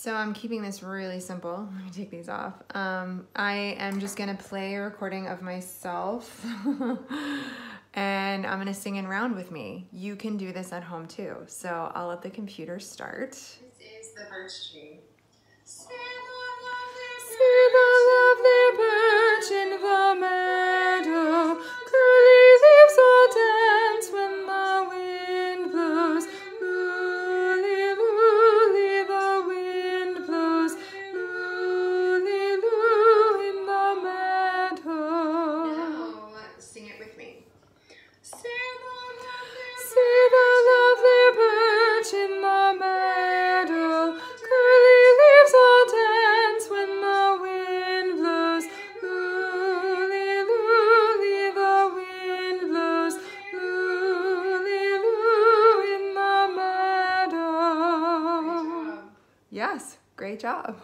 So I'm keeping this really simple. Let me take these off. Um, I am just gonna play a recording of myself and I'm gonna sing in round with me. You can do this at home too. So I'll let the computer start. This is the birch tree. Yes, great job.